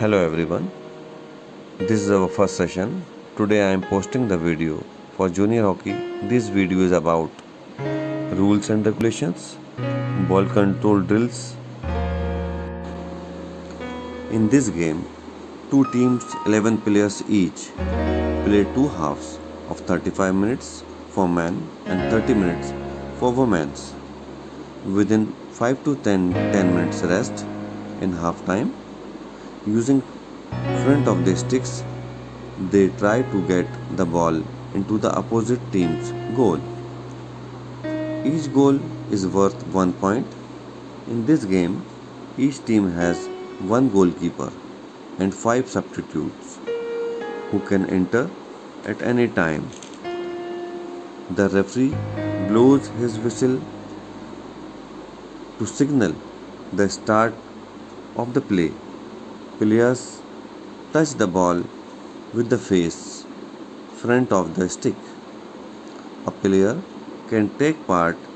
Hello everyone. This is our first session. Today I am posting the video for junior hockey. This video is about rules and regulations, ball control drills. In this game, two teams 11 players each play two halves of 35 minutes for men and 30 minutes for women. Within 5 to 10, 10 minutes rest in half time using front of the sticks they try to get the ball into the opposite team's goal. Each goal is worth 1 point. In this game each team has one goalkeeper and 5 substitutes who can enter at any time. The referee blows his whistle to signal the start of the play Players touch the ball with the face front of the stick. A player can take part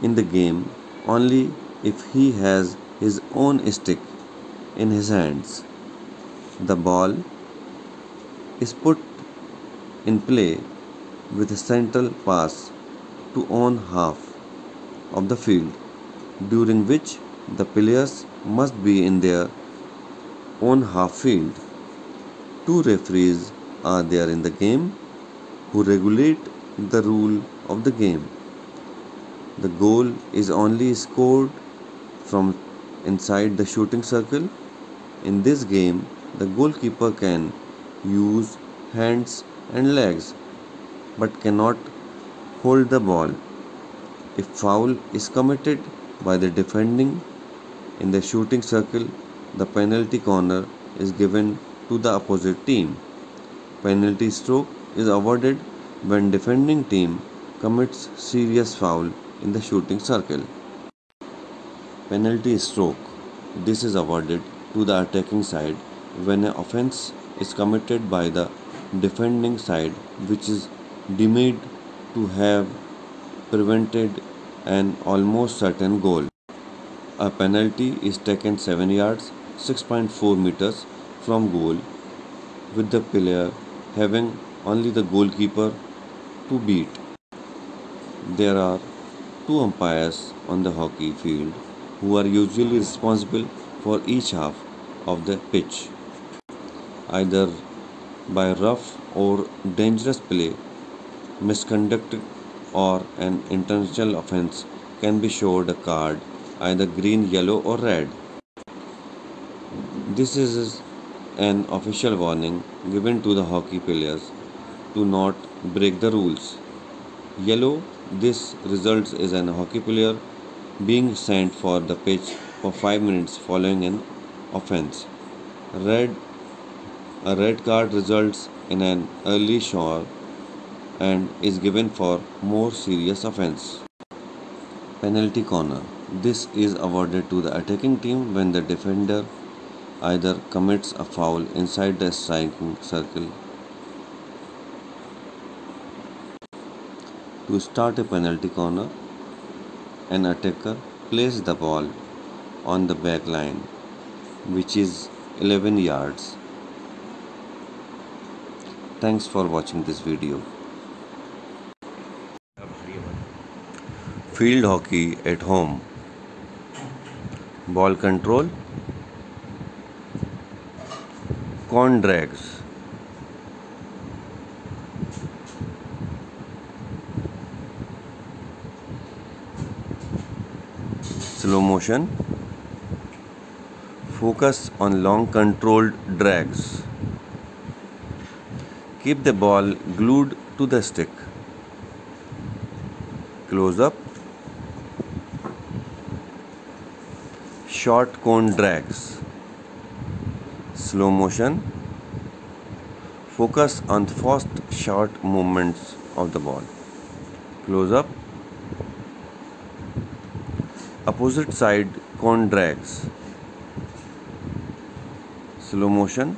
in the game only if he has his own stick in his hands. The ball is put in play with a central pass to own half of the field, during which the players must be in their on half field. Two referees are there in the game who regulate the rule of the game. The goal is only scored from inside the shooting circle. In this game, the goalkeeper can use hands and legs but cannot hold the ball. If foul is committed by the defending in the shooting circle, the penalty corner is given to the opposite team. Penalty stroke is awarded when defending team commits serious foul in the shooting circle. Penalty stroke this is awarded to the attacking side when an offense is committed by the defending side which is deemed to have prevented an almost certain goal. A penalty is taken 7 yards 6.4 meters from goal with the player having only the goalkeeper to beat. There are two umpires on the hockey field who are usually responsible for each half of the pitch. Either by rough or dangerous play, misconduct, or an intentional offense can be showed a card either green, yellow, or red. This is an official warning given to the hockey players to not break the rules. Yellow, this results in an hockey player being sent for the pitch for 5 minutes following an offense. Red, a red card results in an early shower and is given for more serious offense. Penalty corner. This is awarded to the attacking team when the defender either commits a foul inside the striking circle. To start a penalty corner, an attacker places the ball on the back line, which is 11 yards. Thanks for watching this video. Field hockey at home. Ball control cone drags. Slow motion. Focus on long controlled drags. Keep the ball glued to the stick. Close up. Short cone drags slow motion. Focus on fast short movements of the ball. Close up. Opposite side cone drags. Slow motion.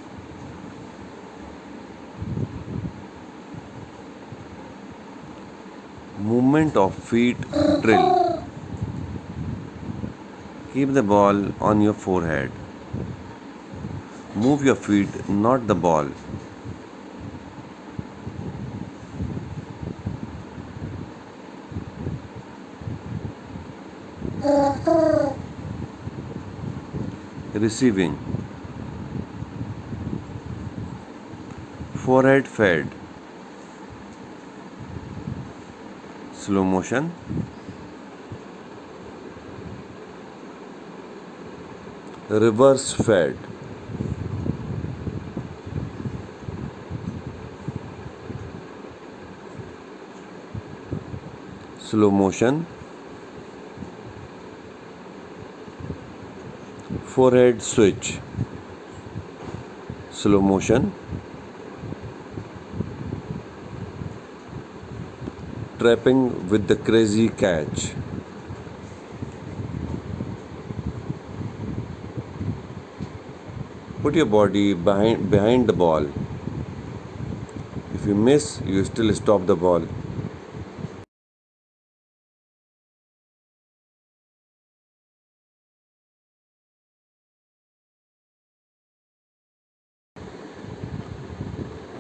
Movement of feet drill. Keep the ball on your forehand Move your feet, not the ball. Receiving. Forehand fed. Slow motion. Reverse fed. Slow motion. Forehand switch. Slow motion. Trapping with the crazy catch. Put your body behind, behind the ball. If you miss, you still stop the ball.